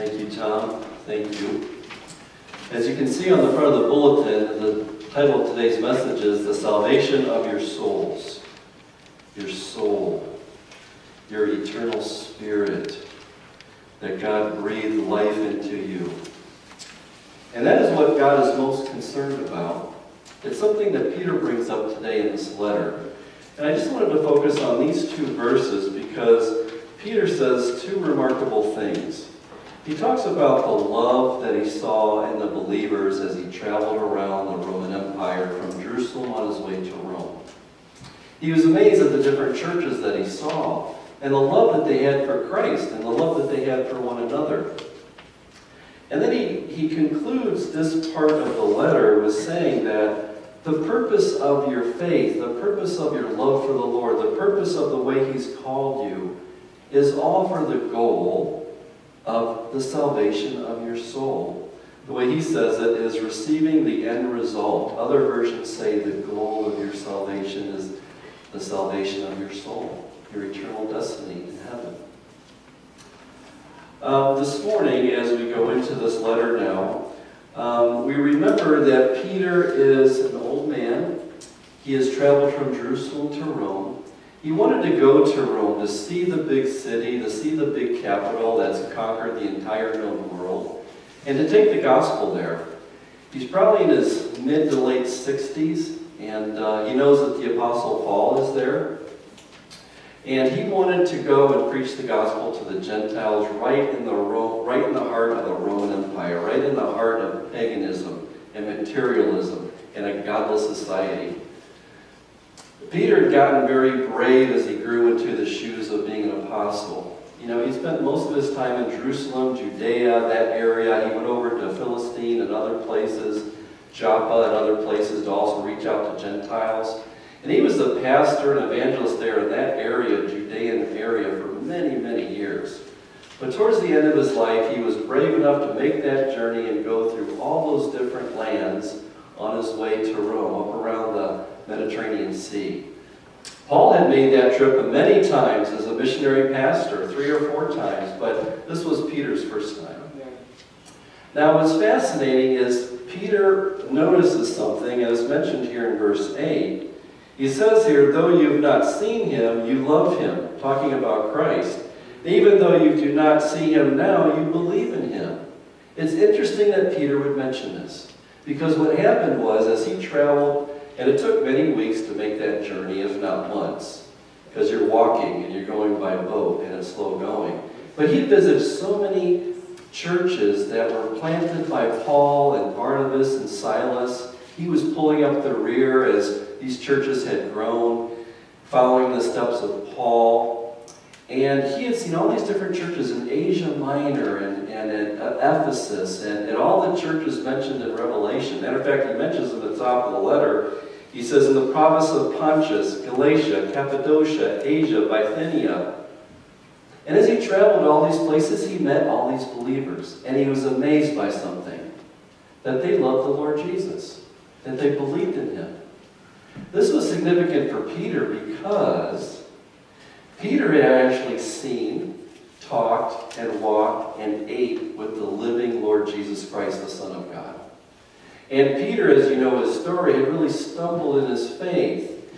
Thank you, Tom. Thank you. As you can see on the front of the bulletin, the title of today's message is The Salvation of Your Souls. Your soul, your eternal spirit, that God breathed life into you. And that is what God is most concerned about. It's something that Peter brings up today in this letter. And I just wanted to focus on these two verses because Peter says two remarkable things. He talks about the love that he saw in the believers as he traveled around the Roman Empire from Jerusalem on his way to Rome. He was amazed at the different churches that he saw and the love that they had for Christ and the love that they had for one another. And then he, he concludes this part of the letter with saying that the purpose of your faith, the purpose of your love for the Lord, the purpose of the way he's called you is all for the goal of the salvation of your soul. The way he says it is receiving the end result. Other versions say the goal of your salvation is the salvation of your soul, your eternal destiny in heaven. Uh, this morning, as we go into this letter now, um, we remember that Peter is an old man. He has traveled from Jerusalem to Rome. He wanted to go to Rome to see the big city, to see the big capital that's conquered the entire known world, and to take the gospel there. He's probably in his mid to late 60s, and uh, he knows that the Apostle Paul is there. And he wanted to go and preach the gospel to the Gentiles right in the right in the heart of the Roman Empire, right in the heart of paganism and materialism and a godless society. Peter had gotten very brave as he grew into the shoes of being an apostle. You know, he spent most of his time in Jerusalem, Judea, that area. He went over to Philistine and other places, Joppa and other places to also reach out to Gentiles. And he was the pastor and evangelist there in that area, Judean area, for many, many years. But towards the end of his life, he was brave enough to make that journey and go through all those different lands on his way to Rome, up around the Mediterranean Sea. Paul had made that trip many times as a missionary pastor, three or four times, but this was Peter's first time. Now, what's fascinating is Peter notices something, as mentioned here in verse 8. He says here, though you've not seen him, you love him, talking about Christ. Even though you do not see him now, you believe in him. It's interesting that Peter would mention this, because what happened was, as he traveled and it took many weeks to make that journey, if not months, because you're walking and you're going by boat and it's slow going. But he visited so many churches that were planted by Paul and Barnabas and Silas. He was pulling up the rear as these churches had grown, following the steps of Paul. And he had seen all these different churches in Asia Minor and, and at uh, Ephesus and, and all the churches mentioned in Revelation. Matter of fact, he mentions at the top of the letter he says, in the province of Pontus, Galatia, Cappadocia, Asia, Bithynia. And as he traveled all these places, he met all these believers. And he was amazed by something that they loved the Lord Jesus, that they believed in him. This was significant for Peter because Peter had actually seen, talked, and walked, and ate with the living Lord Jesus Christ, the Son of God. And Peter, as you know his story, had really stumbled in his faith.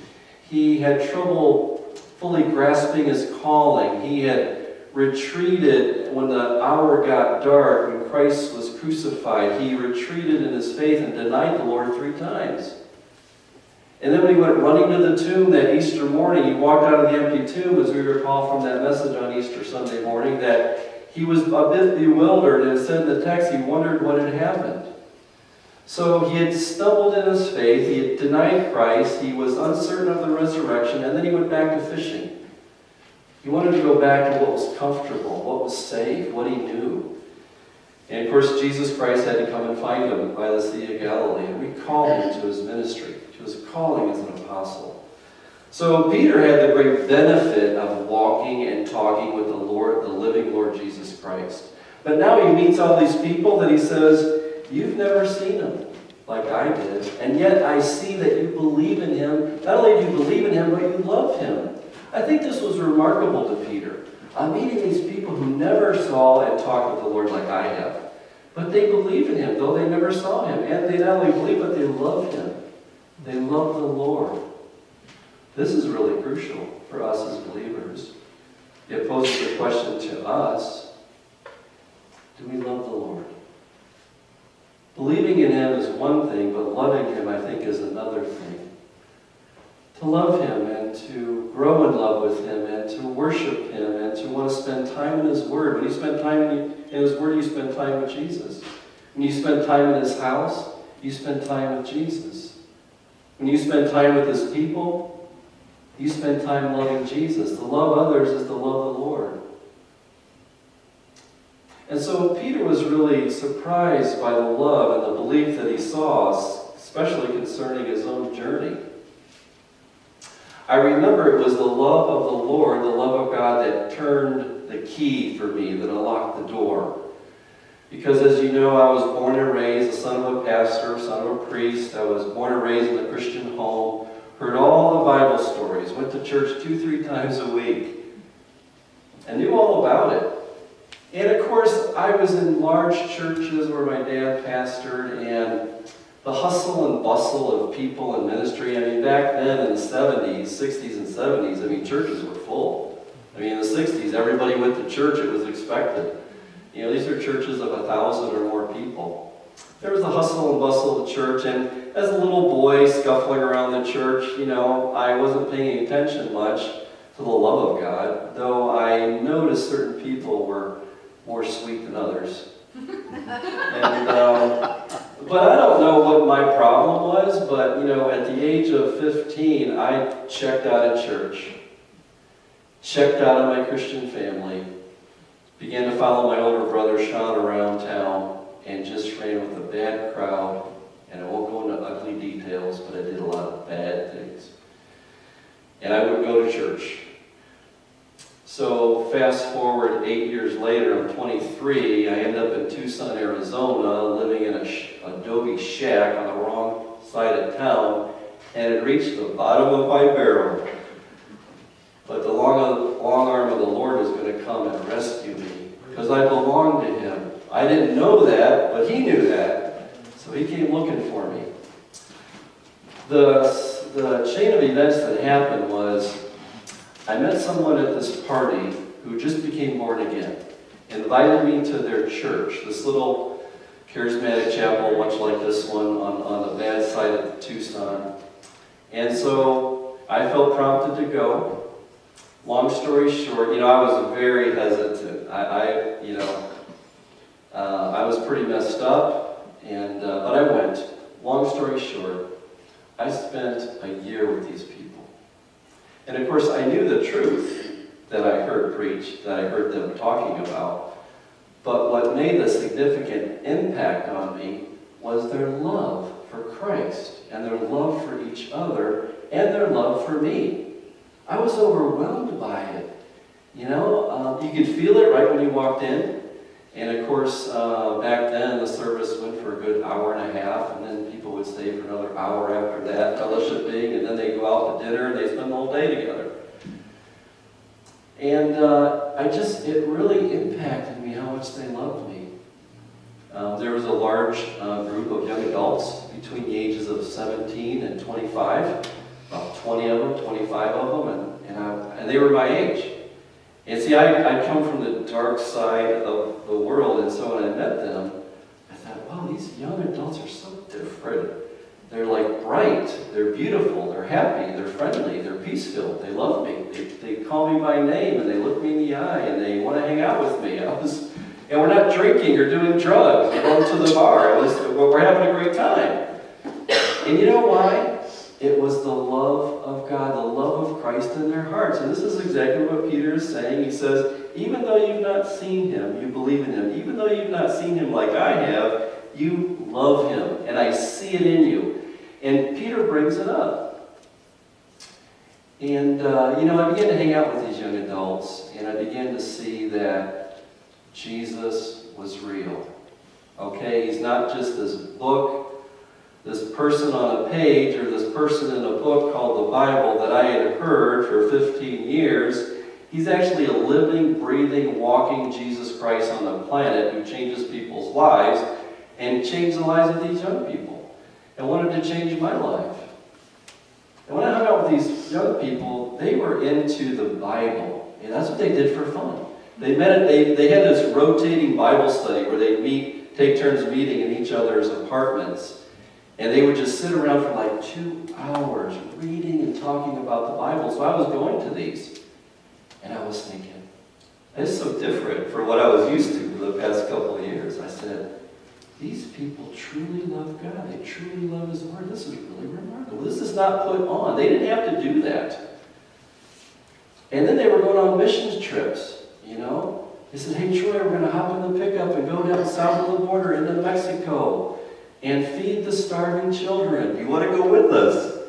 He had trouble fully grasping his calling. He had retreated when the hour got dark, when Christ was crucified. He retreated in his faith and denied the Lord three times. And then when he went running to the tomb that Easter morning, he walked out of the empty tomb, as we recall from that message on Easter Sunday morning, that he was a bit bewildered, and said in the text he wondered what had happened. So he had stumbled in his faith, he had denied Christ, he was uncertain of the resurrection, and then he went back to fishing. He wanted to go back to what was comfortable, what was safe, what he knew. And of course, Jesus Christ had to come and find him by the Sea of Galilee and recall him to his ministry, to his calling as an apostle. So Peter had the great benefit of walking and talking with the Lord, the living Lord Jesus Christ. But now he meets all these people that he says, You've never seen him like I did, and yet I see that you believe in him. Not only do you believe in him, but you love him. I think this was remarkable to Peter. I'm meeting these people who never saw and talked with the Lord like I have. But they believe in him, though they never saw him. And they not only believe, but they love him. They love the Lord. This is really crucial for us as believers. It poses the question to us do we love the Lord? Believing in Him is one thing, but loving Him, I think, is another thing. To love Him and to grow in love with Him and to worship Him and to want to spend time in His Word. When you spend time in His Word, you spend time with Jesus. When you spend time in His house, you spend time with Jesus. When you spend time with His people, you spend time loving Jesus. To love others is to love the Lord. And so Peter was really surprised by the love and the belief that he saw, especially concerning his own journey. I remember it was the love of the Lord, the love of God, that turned the key for me, that unlocked the door. Because as you know, I was born and raised the son of a pastor, son of a priest. I was born and raised in a Christian home, heard all the Bible stories, went to church two, three times a week, and knew all about it. And of course, I was in large churches where my dad pastored, and the hustle and bustle of people and ministry. I mean, back then in the 70s, 60s, and 70s, I mean, churches were full. I mean, in the 60s, everybody went to church, it was expected. You know, these are churches of a thousand or more people. There was the hustle and bustle of the church, and as a little boy scuffling around the church, you know, I wasn't paying attention much to the love of God, though I noticed certain people were more sweet than others. and, um, but I don't know what my problem was, but you know, at the age of 15, I checked out of church, checked out of my Christian family, began to follow my older brother Sean around town, and just ran with a bad crowd. And I won't go into ugly details, but I did a lot of bad things. And I would go to church. So fast forward eight years later, I'm 23, I end up in Tucson, Arizona, living in a sh adobe shack on the wrong side of town, and it reached the bottom of my barrel. But the long, long arm of the Lord is going to come and rescue me, because I belong to Him. I didn't know that, but He knew that, so He came looking for me. The, the chain of events that happened was I met someone at this party who just became born again, invited me to their church, this little charismatic chapel, much like this one on, on the bad side of Tucson. And so I felt prompted to go. Long story short, you know, I was very hesitant. I, I you know, uh, I was pretty messed up, and uh, but I went. Long story short, I spent a year with these people. And of course, I knew the truth that I heard preached, that I heard them talking about. But what made a significant impact on me was their love for Christ and their love for each other and their love for me. I was overwhelmed by it. You know, uh, you could feel it right when you walked in. And of course, uh, back then the service went for a good hour and a half, and then would stay for another hour after that, fellowshipping, and then they'd go out to dinner and they'd spend the whole day together. And uh, I just, it really impacted me how much they loved me. Um, there was a large uh, group of young adults between the ages of 17 and 25, about 20 of them, 25 of them, and, and, I, and they were my age. And see, I, I come from the dark side of the world, and so when I met them, I thought, wow, these young adults are so different. They're like bright, they're beautiful, they're happy, they're friendly, they're peace-filled, they love me. They, they call me by name, and they look me in the eye, and they want to hang out with me. I was, and we're not drinking or doing drugs or going to the bar. Was, we're having a great time. And you know why? It was the love of God, the love of Christ in their hearts. And this is exactly what Peter is saying. He says, even though you've not seen him, you believe in him. Even though you've not seen him like I have, you love him. And I see it in you. And Peter brings it up. And, uh, you know, I began to hang out with these young adults, and I began to see that Jesus was real. Okay, he's not just this book, this person on a page, or this person in a book called the Bible that I had heard for 15 years. He's actually a living, breathing, walking Jesus Christ on the planet who changes people's lives and changed the lives of these young people and wanted to change my life. And when I hung out with these young people, they were into the Bible. And that's what they did for fun. They met they, they had this rotating Bible study where they'd meet, take turns meeting in each other's apartments. And they would just sit around for like two hours reading and talking about the Bible. So I was going to these. And I was thinking, this is so different from what I was used to for the past couple of these people truly love God. They truly love His Word. This is really remarkable. This is not put on. They didn't have to do that. And then they were going on missions trips, you know. They said, hey, Troy, we're going to hop in the pickup and go down south of the border into Mexico and feed the starving children. You want to go with us?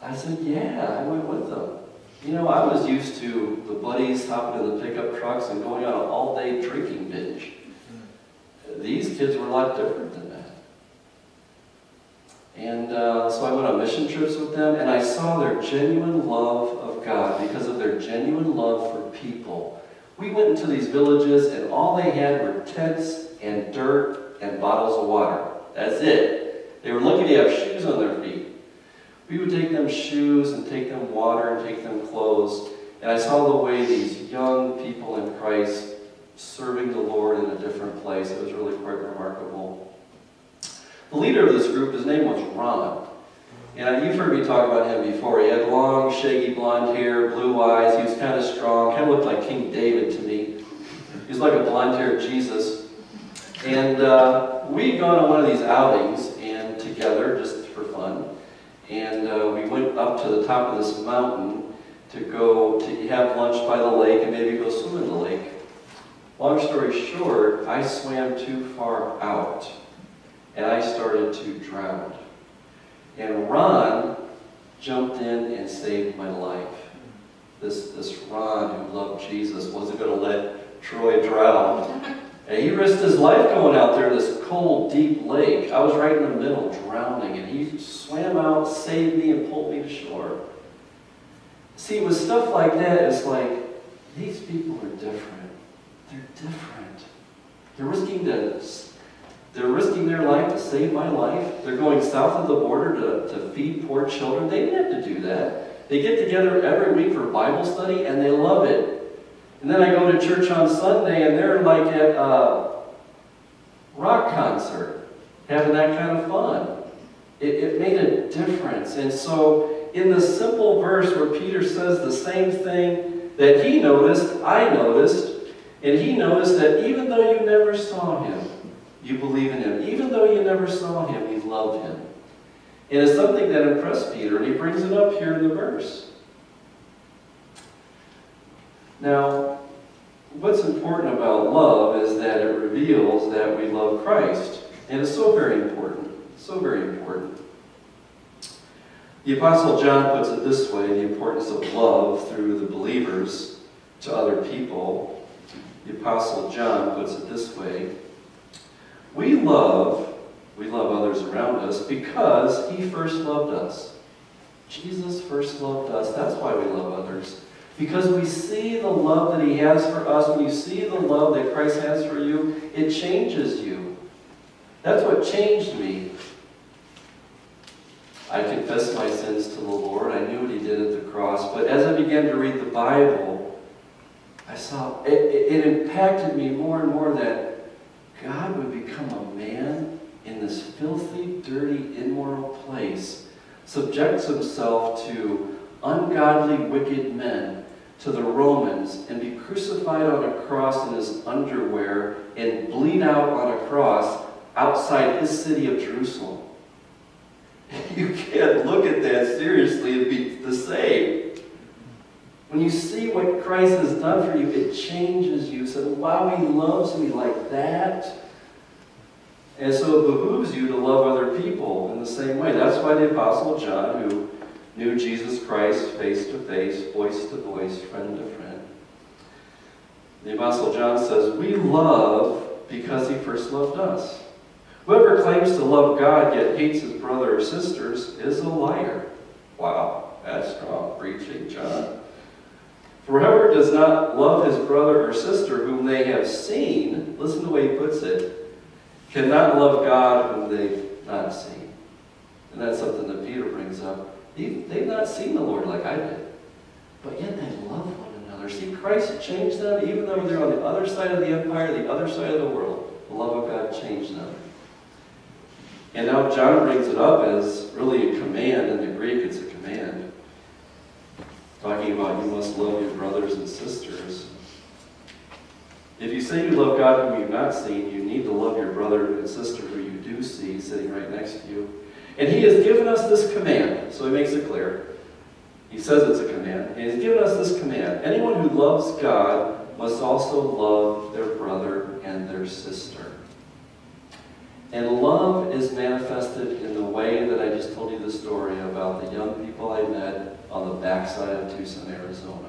I said, yeah, I went with them. You know, I was used to the buddies hopping in the pickup trucks and going on an all-day drinking binge. These kids were a lot different than that. And uh, so I went on mission trips with them, and I saw their genuine love of God because of their genuine love for people. We went into these villages, and all they had were tents and dirt and bottles of water. That's it. They were lucky to have shoes on their feet. We would take them shoes and take them water and take them clothes. And I saw the way these young people in Christ serving the Lord in a different place. It was really quite remarkable. The leader of this group, his name was Ron. And you've heard me talk about him before. He had long, shaggy blonde hair, blue eyes. He was kind of strong, kind of looked like King David to me. He was like a blonde-haired Jesus. And uh, we'd gone on one of these outings and together, just for fun. And uh, we went up to the top of this mountain to go to have lunch by the lake and maybe go swim in the lake. Long story short, I swam too far out and I started to drown. And Ron jumped in and saved my life. This, this Ron who loved Jesus wasn't going to let Troy drown. And he risked his life going out there, in this cold, deep lake. I was right in the middle, drowning, and he swam out, saved me, and pulled me to shore. See, with stuff like that, it's like, these people are different. They're different. They're risking this. They're risking their life to save my life. They're going south of the border to, to feed poor children. They didn't have to do that. They get together every week for Bible study, and they love it. And then I go to church on Sunday, and they're like at a rock concert, having that kind of fun. It, it made a difference. And so, in the simple verse where Peter says the same thing that he noticed, I noticed, and he noticed that even though you never saw him, you believe in him. Even though you never saw him, you love him. And it's something that impressed Peter, and he brings it up here in the verse. Now, what's important about love is that it reveals that we love Christ. And it's so very important. So very important. The Apostle John puts it this way the importance of love through the believers to other people. The Apostle John puts it this way We love, we love others around us because he first loved us. Jesus first loved us. That's why we love others. Because we see the love that he has for us, when you see the love that Christ has for you, it changes you. That's what changed me. I confessed my sins to the Lord. I knew what he did at the cross. But as I began to read the Bible, I saw it, it, it impacted me more and more that God would become a man in this filthy, dirty, immoral place, subjects himself to ungodly, wicked men, to the Romans, and be crucified on a cross in his underwear and bleed out on a cross outside his city of Jerusalem. You can't look at that seriously and be the same. When you see what Christ has done for you, it changes you. So, wow, he loves me like that. And so it behooves you to love other people in the same way. That's why the Apostle John, who knew Jesus Christ face to face, voice to voice, friend to friend, the Apostle John says, We love because he first loved us. Whoever claims to love God yet hates his brother or sisters is a liar. Wow, that's strong preaching, John. For whoever does not love his brother or sister whom they have seen, listen to the way he puts it, cannot love God whom they've not seen. And that's something that Peter brings up. They've not seen the Lord like I did, but yet they love one another. See, Christ changed them, even though they're on the other side of the empire, the other side of the world. The love of God changed them. And now John brings it up as really a command. In the Greek, it's a command. Talking about you must love your brothers and sisters. If you say you love God whom you've not seen, you need to love your brother and sister who you do see sitting right next to you. And he has given us this command, so he makes it clear. He says it's a command, and he's given us this command. Anyone who loves God must also love their brother and their sister. And love is manifested in the way that I just told you the story about the young people I met on the backside of Tucson, Arizona.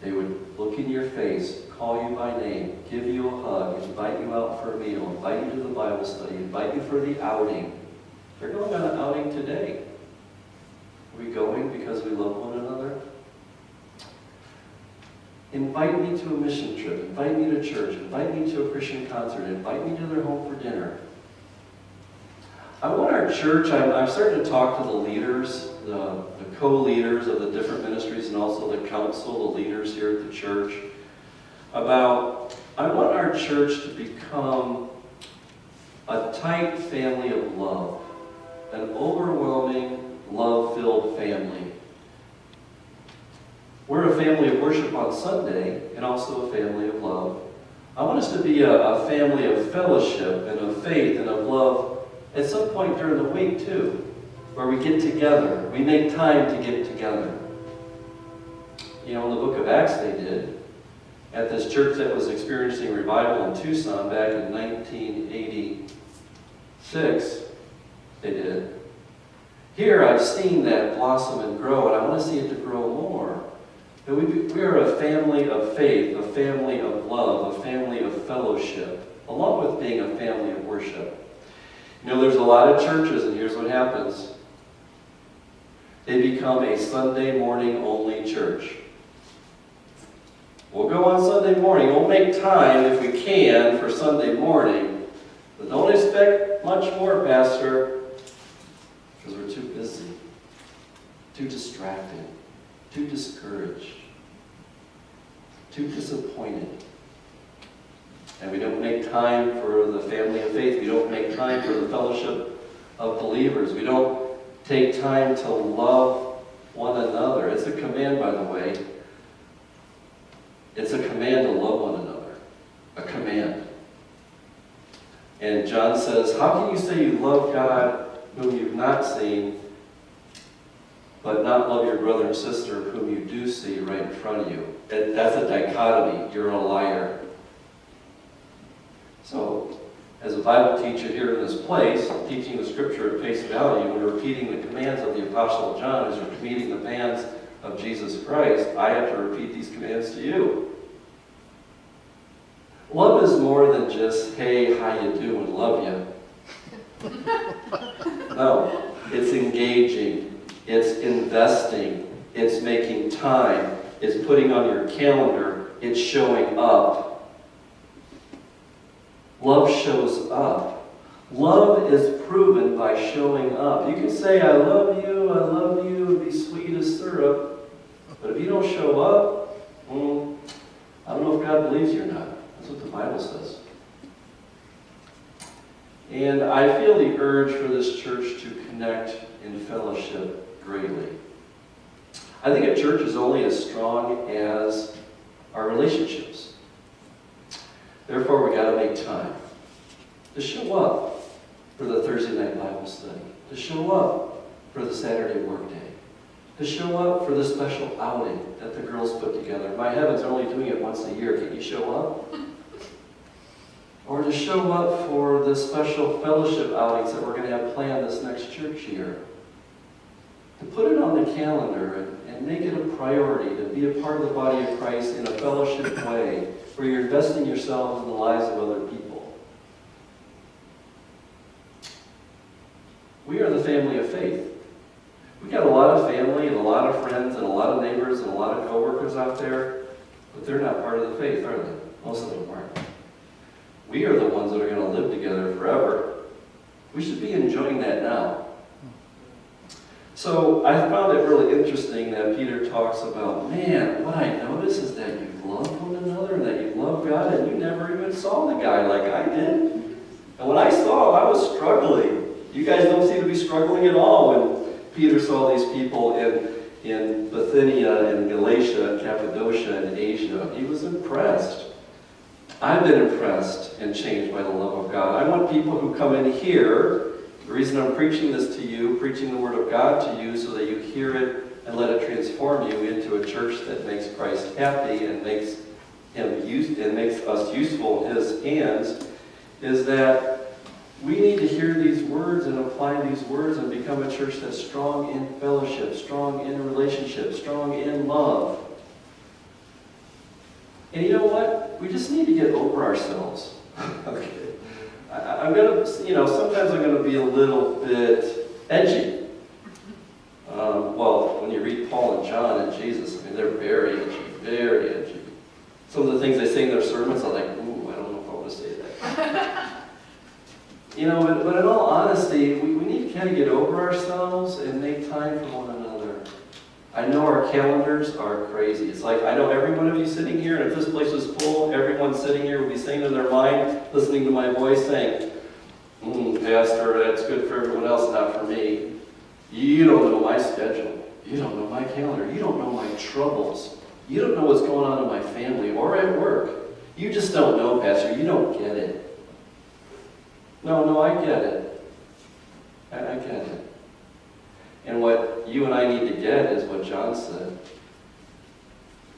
They would look in your face, call you by name, give you a hug, invite you out for a meal, invite you to the Bible study, invite you for the outing. They're going on an outing today. Are we going because we love one another? Invite me to a mission trip, invite me to church, invite me to a Christian concert, invite me to their home for dinner. I want our church, I'm, I'm starting to talk to the leaders, the, the co-leaders of the different ministries and also the council, the leaders here at the church, about, I want our church to become a tight family of love, an overwhelming, love-filled family. We're a family of worship on Sunday and also a family of love. I want us to be a, a family of fellowship and of faith and of love at some point during the week too, where we get together. We make time to get together. You know, in the book of Acts they did. At this church that was experiencing revival in Tucson back in 1986, they did. Here I've seen that blossom and grow, and I want to see it to grow more. That we, we are a family of faith, a family of love, a family of fellowship, along with being a family of worship. You know, there's a lot of churches, and here's what happens. They become a Sunday morning only church. We'll go on Sunday morning. We'll make time, if we can, for Sunday morning. But don't expect much more, Pastor, because we're too busy, too distracted, too discouraged, too disappointed. And we don't make time for the family of faith. We don't make time for the fellowship of believers. We don't take time to love one another. It's a command, by the way. It's a command to love one another. A command. And John says, How can you say you love God whom you've not seen, but not love your brother and sister whom you do see right in front of you? That's a dichotomy. You're a liar. So, as a Bible teacher here in this place, teaching the scripture at face value and repeating the commands of the Apostle John as repeating the commands of Jesus Christ, I have to repeat these commands to you. Love is more than just, hey, how you doing, love you. no, it's engaging, it's investing, it's making time, it's putting on your calendar, it's showing up. Love shows up. Love is proven by showing up. You can say, I love you, I love you, be sweet as syrup. But if you don't show up, well, I don't know if God believes you or not. That's what the Bible says. And I feel the urge for this church to connect in fellowship greatly. I think a church is only as strong as our relationships. Therefore, we got to make time to show up for the Thursday night Bible study, to show up for the Saturday workday, to show up for the special outing that the girls put together. My heavens, they're only doing it once a year. Can you show up? or to show up for the special fellowship outings that we're going to have planned this next church year. To put it on the calendar and, and make it a priority to be a part of the body of Christ in a fellowship way where you're investing yourselves in the lives of other people. We are the family of faith. We got a lot of family and a lot of friends and a lot of neighbors and a lot of coworkers out there, but they're not part of the faith, are they? Most of them aren't. We are the ones that are going to live together forever. We should be enjoying that now. So I found it really interesting that Peter talks about, man, what I notice is that you love one another and that you love God and you never even saw the guy like I did. And when I saw him, I was struggling. You guys don't seem to be struggling at all when Peter saw these people in, in Bithynia and Galatia and Cappadocia and Asia. He was impressed. I've been impressed and changed by the love of God. I want people who come in here, the reason I'm preaching this to you, preaching the Word of God to you, so that you hear it and let it transform you into a church that makes Christ happy and makes him use and makes us useful in his hands, is that we need to hear these words and apply these words and become a church that's strong in fellowship, strong in relationship, strong in love. And you know what? We just need to get over ourselves. okay. I, am going to, you know, sometimes I'm going to be a little bit edgy. Um, well, when you read Paul and John and Jesus, I mean, they're very edgy, very edgy. Some of the things they say in their sermons, I'm like, ooh, I don't know if I want to say that. you know, but, but in all honesty, we, we need to kind of get over ourselves and make time for one another. I know our calendars are crazy. It's like, I know every one of you sitting here, and if this place was full, everyone sitting here would be saying in their mind, listening to my voice, saying, mm, Pastor, that's good for everyone else, not for me. You don't know my schedule. You don't know my calendar. You don't know my troubles. You don't know what's going on in my family or at work. You just don't know, Pastor. You don't get it. No, no, I get it. I, I get it. And what you and I need to get is what John said.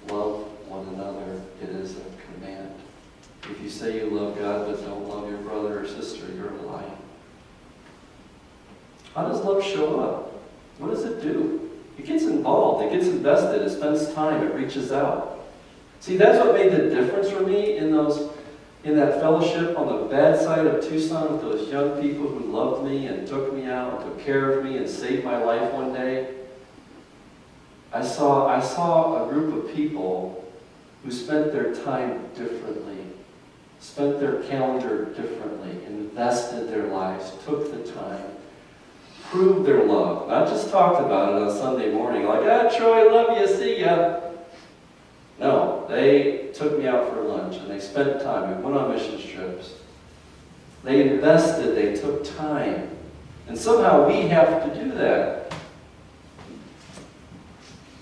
Love one another. It is a command. If you say you love God but don't love your brother or sister, you're lying. How does love show up? What does it do? It gets involved. It gets invested. It spends time. It reaches out. See, that's what made the difference for me in those in that fellowship on the bad side of Tucson with those young people who loved me and took me out, and took care of me, and saved my life one day, I saw, I saw a group of people who spent their time differently, spent their calendar differently, invested their lives, took the time, proved their love, not just talked about it on Sunday morning, like, ah, Troy, love you, see ya. No, they took me out for lunch and they spent time. We went on mission trips. They invested, they took time. And somehow we have to do that.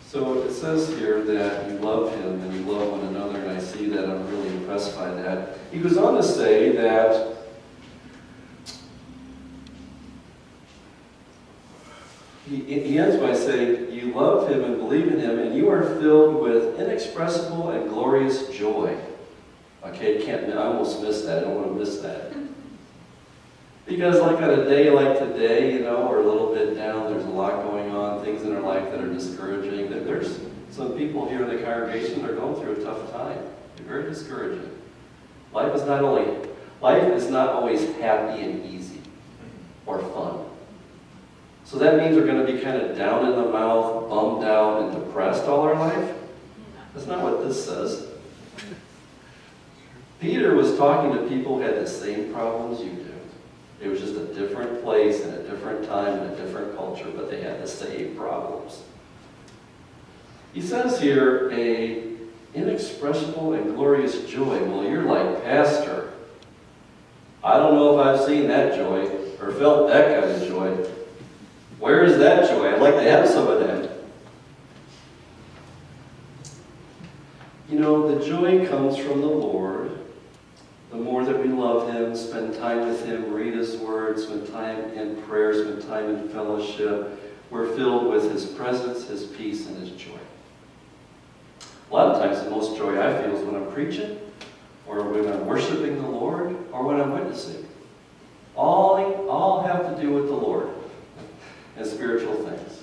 So it says here that you love him and you love one another, and I see that I'm really impressed by that. He goes on to say that he, he ends by saying, Love him and believe in him, and you are filled with inexpressible and glorious joy. Okay, can't, I almost missed that. I don't want to miss that. Because, like on a day like today, you know, we're a little bit down, there's a lot going on, things in our life that are discouraging. That There's some people here in the congregation that are going through a tough time. They're very discouraging. Life is not only, life is not always happy and easy or fun. So that means we're going to be kind of down in the mouth, bummed out, and depressed all our life? That's not what this says. Peter was talking to people who had the same problems you do. It was just a different place and a different time and a different culture, but they had the same problems. He says here, a inexpressible and glorious joy. Well, you're like, Pastor, I don't know if I've seen that joy or felt that kind of joy. Where is that joy? I'd like to have some of that. You know, the joy comes from the Lord. The more that we love Him, spend time with Him, read His Word, spend time in prayer, spend time in fellowship, we're filled with His presence, His peace, and His joy. A lot of times, the most joy I feel is when I'm preaching or when I'm worshiping the Lord, or when I'm witnessing. All, all have to do with the Lord and spiritual things.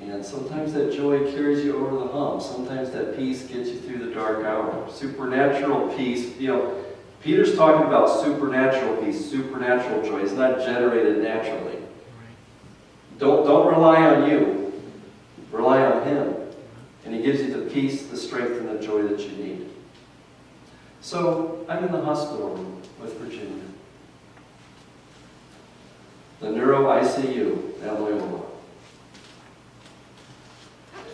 And sometimes that joy carries you over the hump. Sometimes that peace gets you through the dark hour. Supernatural peace, you know, Peter's talking about supernatural peace, supernatural joy. It's not generated naturally. Don't, don't rely on you. Rely on Him. And He gives you the peace, the strength, and the joy that you need. So, I'm in the hospital room with Virginia. The neuro ICU at Loyola.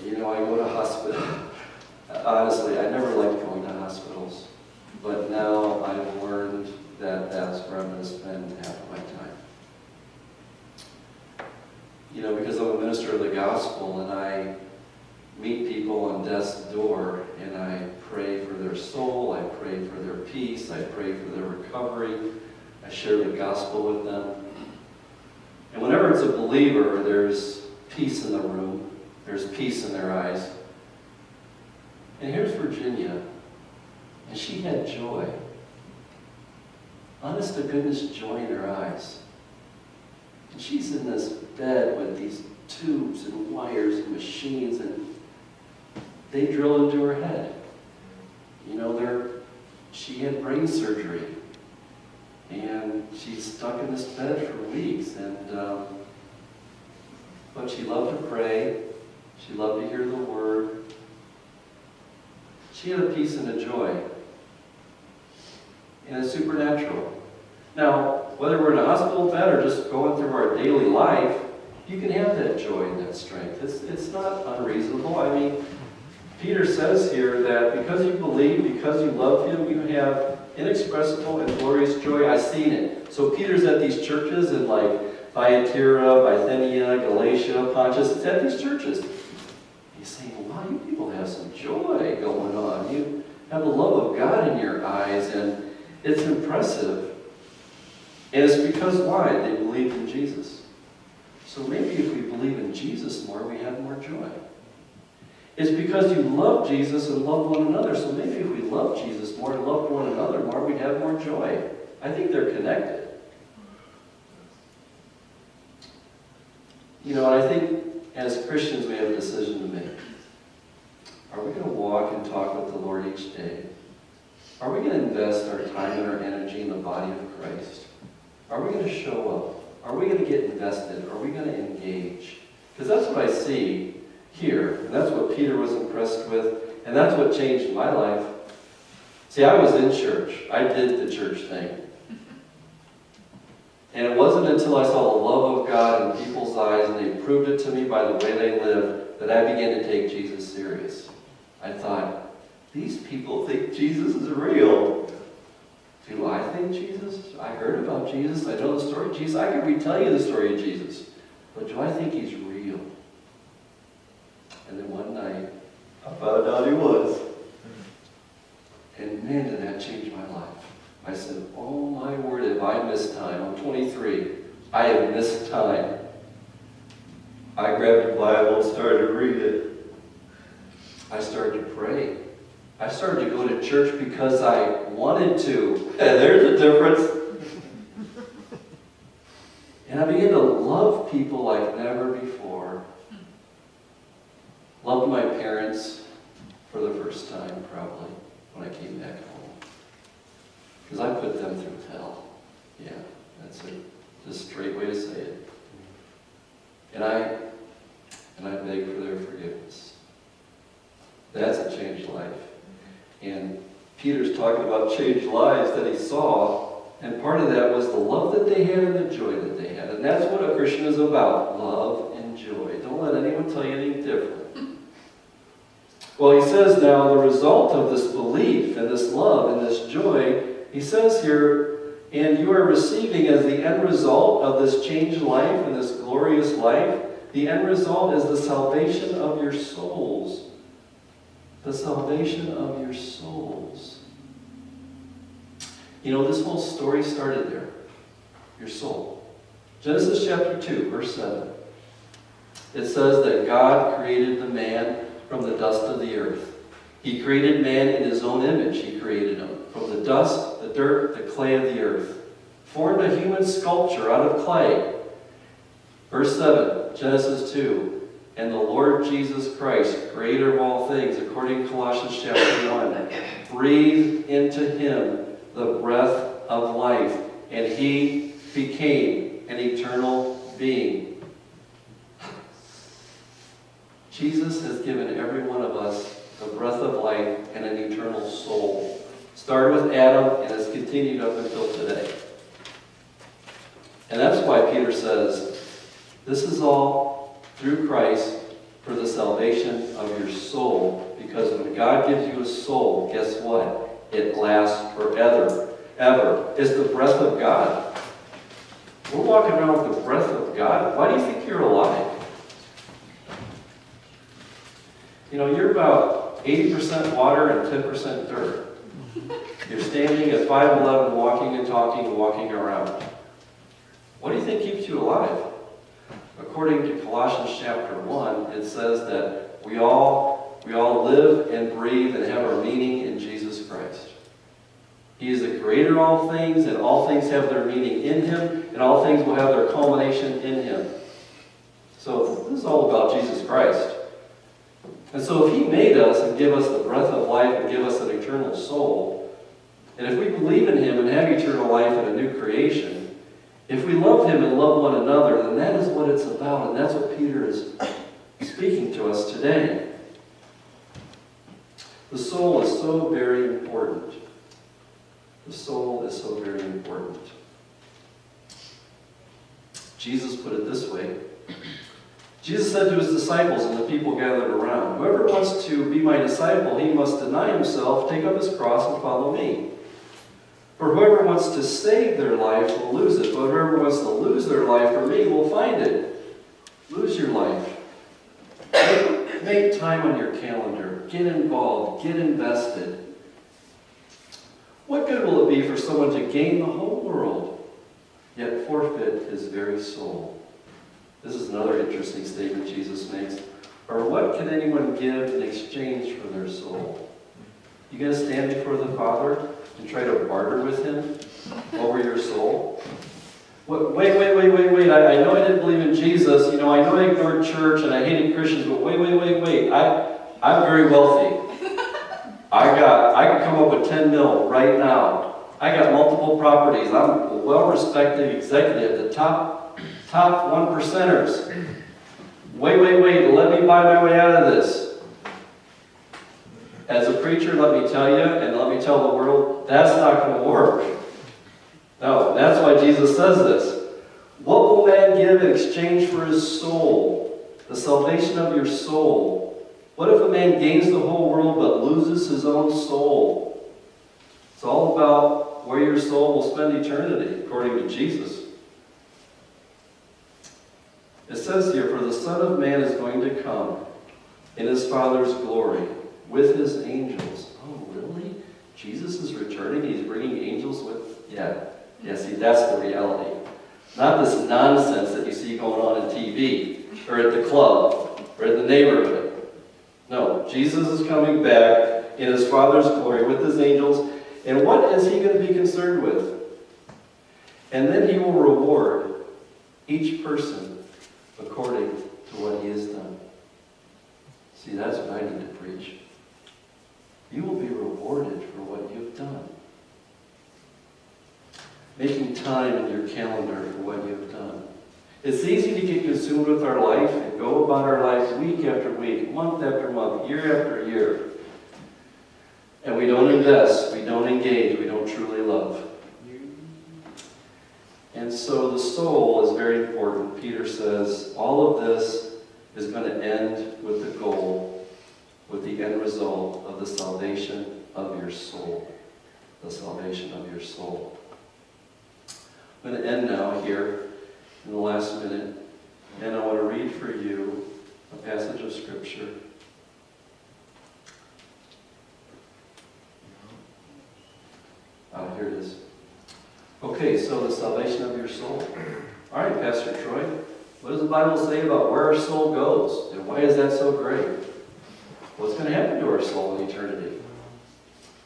You know, I go to hospital. Honestly, I never liked going to hospitals. But now I've learned that that's where I'm going to spend half of my time. You know, because I'm a minister of the gospel and I meet people on death's door and I pray for their soul, I pray for their peace, I pray for their recovery, I share the gospel with them. And whenever it's a believer, there's peace in the room, there's peace in their eyes. And here's Virginia, and she had joy. Honest to goodness joy in her eyes. And she's in this bed with these tubes and wires and machines, and they drill into her head. You know, they're, she had brain surgery, and she's stuck in this bed for weeks. And um, but she loved to pray. She loved to hear the word. She had a peace and a joy, and it's supernatural. Now, whether we're in a hospital bed or just going through our daily life, you can have that joy and that strength. It's, it's not unreasonable. I mean, Peter says here that because you believe, because you love him, you have inexpressible and glorious joy. I've seen it. So Peter's at these churches in like Thyatira, Bithynia, Galatia, Pontus. At these churches. He's saying, wow, you people have some joy going on. You have the love of God in your eyes, and it's impressive. And it's because why? They believe in Jesus. So maybe if we believe in Jesus more, we have more joy. It's because you love Jesus and love one another. So maybe if we love Jesus more and love one another more, we'd have more joy. I think they're connected. You know, and I think as Christians we have a decision to make. Are we going to walk and talk with the Lord each day? Are we going to invest our time and our energy in the body of Christ? Are we going to show up? Are we going to get invested? Are we going to engage? Because that's what I see here. And that's what Peter was impressed with. And that's what changed my life. See, I was in church. I did the church thing. And it wasn't until I saw the love of God in people's eyes and they proved it to me by the way they lived that I began to take Jesus serious. I thought, these people think Jesus is real. Do I think Jesus? I heard about Jesus. I know the story of Jesus. I could retell you the story of Jesus. But do I think he's real? And then one night, I found out he was. And man, did that change my life. I said, oh my word, have I missed time? I'm 23. I have missed time. I grabbed the Bible and started to read it. I started to pray. I started to go to church because I wanted to. And there's a difference. And I began to love people like never before. Loved my parents for the first time, probably, when I came back home. Because I put them through hell. Yeah, that's a just straight way to say it. And I and I beg for their forgiveness. That's a changed life. And Peter's talking about changed lives that he saw, and part of that was the love that they had and the joy that they had. And that's what a Christian is about love and joy. Don't let anyone tell you anything different. Well, he says now the result of this belief and this love and this joy, he says here, and you are receiving as the end result of this changed life and this glorious life, the end result is the salvation of your souls. The salvation of your souls. You know, this whole story started there. Your soul. Genesis chapter 2, verse 7. It says that God created the man from the dust of the earth. He created man in his own image. He created him from the dust, the dirt, the clay of the earth. Formed a human sculpture out of clay. Verse 7, Genesis 2. And the Lord Jesus Christ, creator of all things, according to Colossians chapter 1, breathed into him the breath of life, and he became an eternal being. Jesus has given every one of us the breath of life and an eternal soul. Started with Adam and has continued up until today. And that's why Peter says, this is all through Christ for the salvation of your soul. Because when God gives you a soul, guess what? It lasts forever. Ever. It's the breath of God. We're walking around with the breath of God. Why do you think you're alive? You know, you're about 80% water and 10% dirt. You're standing at 5'11, walking and talking walking around. What do you think keeps you alive? According to Colossians chapter 1, it says that we all, we all live and breathe and have our meaning in Jesus Christ. He is the creator of all things, and all things have their meaning in him, and all things will have their culmination in him. So this is all about Jesus Christ. And so if he made us and give us the breath of life and give us an eternal soul, and if we believe in him and have eternal life and a new creation, if we love him and love one another, then that is what it's about, and that's what Peter is speaking to us today. The soul is so very important. The soul is so very important. Jesus put it this way. Jesus said to his disciples and the people gathered around, Whoever wants to be my disciple, he must deny himself, take up his cross, and follow me. For whoever wants to save their life will lose it, but whoever wants to lose their life for me will find it. Lose your life. Make, make time on your calendar. Get involved. Get invested. What good will it be for someone to gain the whole world, yet forfeit his very soul? This is another interesting statement Jesus makes. Or what can anyone give in exchange for their soul? You going to stand before the Father and try to barter with him over your soul? Wait, wait, wait, wait, wait. I, I know I didn't believe in Jesus. You know, I know I ignored church and I hated Christians, but wait, wait, wait, wait. I, I'm very wealthy. I got, I can come up with 10 mil right now. I got multiple properties. I'm a well-respected executive, at the top, top one percenters. Wait, wait, wait. Let me buy my way out of this. As a preacher, let me tell you, and let me tell the world, that's not going to work. No, that's why Jesus says this. What will man give in exchange for his soul? The salvation of your soul. What if a man gains the whole world but loses his own soul? It's all about where your soul will spend eternity, according to Jesus. It says here, For the Son of Man is going to come in his Father's glory with his angels. Oh, really? Jesus is returning? He's bringing angels with? Yeah. Yeah, see, that's the reality. Not this nonsense that you see going on in TV or at the club or in the neighborhood. No, Jesus is coming back in his Father's glory with his angels. And what is he going to be concerned with? And then he will reward each person according to what he has done. See, that's what I need to preach. You will be rewarded for what you've done. Making time in your calendar for what you've done. It's easy to get consumed with our life and go about our lives week after week, month after month, year after year. And we don't invest, we don't engage, we don't truly love. And so the soul is very important. Peter says all of this is going to end with the goal, with the end result of the salvation of your soul. The salvation of your soul. I'm going to end now here in the last minute, and I want to read for you a passage of Scripture. Oh, here it is. Okay, so the salvation of your soul. All right, Pastor Troy, what does the Bible say about where our soul goes, and why is that so great? what's going to happen to our soul in eternity?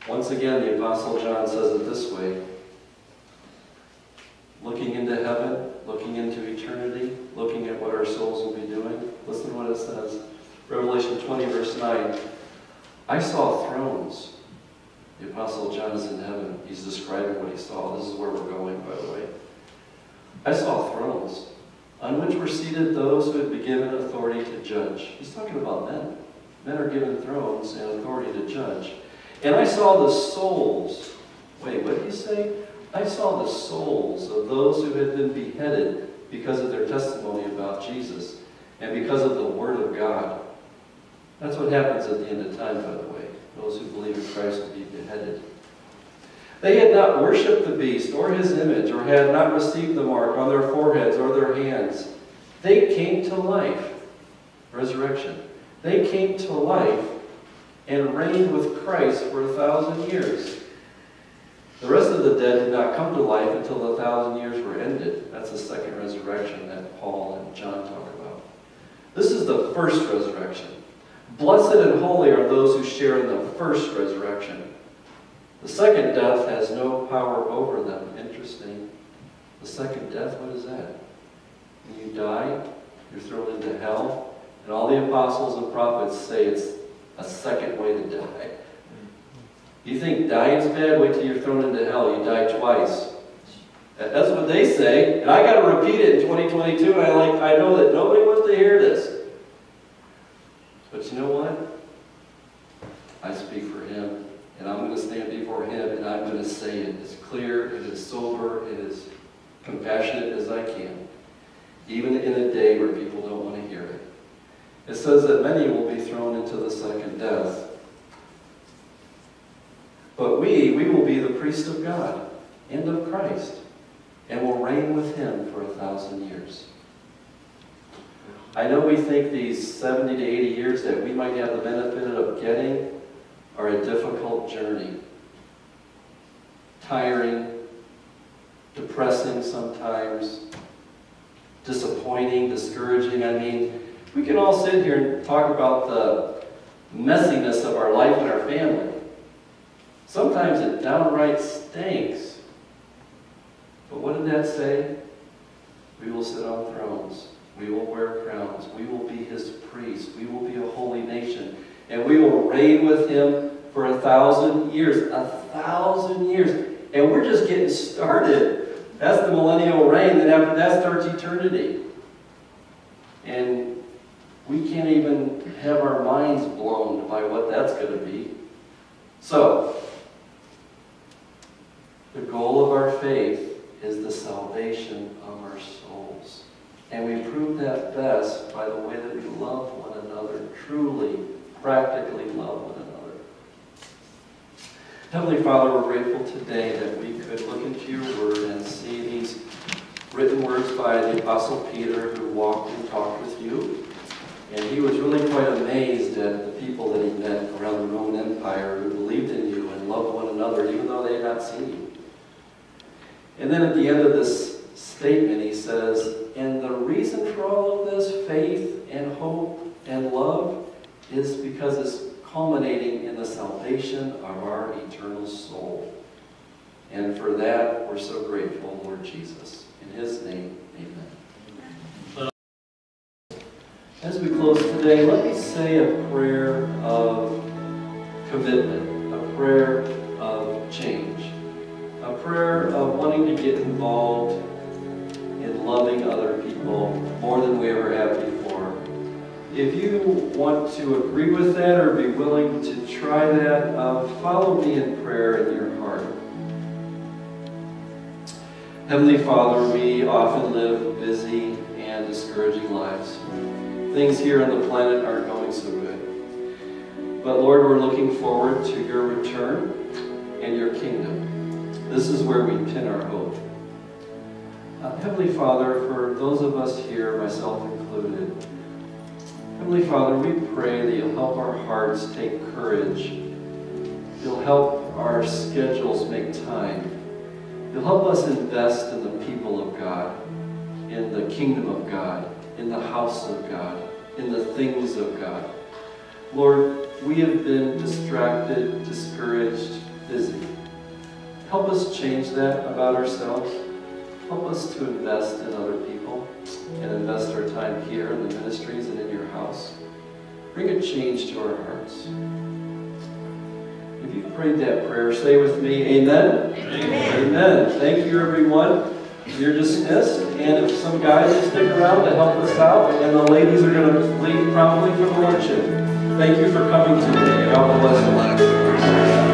Once again, the Apostle John says it this way looking into heaven, looking into eternity, looking at what our souls will be doing. Listen to what it says. Revelation 20, verse 9. I saw thrones. Apostle John is in heaven. He's describing what he saw. This is where we're going, by the way. I saw thrones on which were seated those who had been given authority to judge. He's talking about men. Men are given thrones and authority to judge. And I saw the souls. Wait, what did he say? I saw the souls of those who had been beheaded because of their testimony about Jesus and because of the Word of God. That's what happens at the end of time, by the way. Those who believe in Christ will be beheaded. They had not worshipped the beast or his image, or had not received the mark on their foreheads or their hands. They came to life. Resurrection. They came to life and reigned with Christ for a thousand years. The rest of the dead did not come to life until the thousand years were ended. That's the second resurrection that Paul and John talk about. This is the first resurrection. Blessed and holy are those who share in the first resurrection. The second death has no power over them. Interesting. The second death, what is that? When you die, you're thrown into hell. And all the apostles and prophets say it's a second way to die. You think dying's bad? Wait till you're thrown into hell. You die twice. That's what they say. And I got to repeat it in 2022. And I like I know that nobody wants to hear this. But you know what? I speak for him. And I'm going to stand before him and I'm going to say it as clear and as sober and as compassionate as I can. Even in a day where people don't want to hear it. It says that many will be thrown into the second death. But we, we will be the priest of God and of Christ and will reign with him for a thousand years. I know we think these 70 to 80 years that we might have the benefit of getting are a difficult journey. Tiring, depressing sometimes, disappointing, discouraging. I mean, we can all sit here and talk about the messiness of our life and our family. Sometimes it downright stinks. But what did that say? We will sit on thrones. We will wear crowns. We will be his priests. We will be a holy nation. And we will reign with him for a thousand years. A thousand years. And we're just getting started. That's the millennial reign. Then after that starts eternity. And we can't even have our minds blown by what that's going to be. So, the goal of our faith is the salvation of. And we prove that best by the way that we love one another, truly, practically love one another. Heavenly Father, we're grateful today that we could look into your word and see these written words by the Apostle Peter who walked and talked with you. And he was really quite amazed at the people that he met around the Roman Empire who believed in you and loved one another, even though they had not seen you. And then at the end of this statement, he says, and the reason for all of this faith and hope and love is because it's culminating in the salvation of our eternal soul. And for that, we're so grateful, Lord Jesus. In his name, amen. As we close today, let me say a prayer of commitment, a prayer of change a prayer of wanting to get involved in loving other people more than we ever have before. If you want to agree with that or be willing to try that, uh, follow me in prayer in your heart. Heavenly Father, we often live busy and discouraging lives. Things here on the planet aren't going so good. But Lord, we're looking forward to your return and your kingdom. This is where we pin our hope. Uh, Heavenly Father, for those of us here, myself included, Heavenly Father, we pray that you'll help our hearts take courage. You'll help our schedules make time. You'll help us invest in the people of God, in the kingdom of God, in the house of God, in the things of God. Lord, we have been distracted, discouraged, busy. Help us change that about ourselves. Help us to invest in other people and invest our time here in the ministries and in your house. Bring a change to our hearts. If you've prayed that prayer, say with me, Amen. Amen. Amen. Thank you, everyone. You're dismissed, and if some guys will stick around to help us out, and the ladies are going to leave probably for the luncheon. Thank you for coming today. God bless you.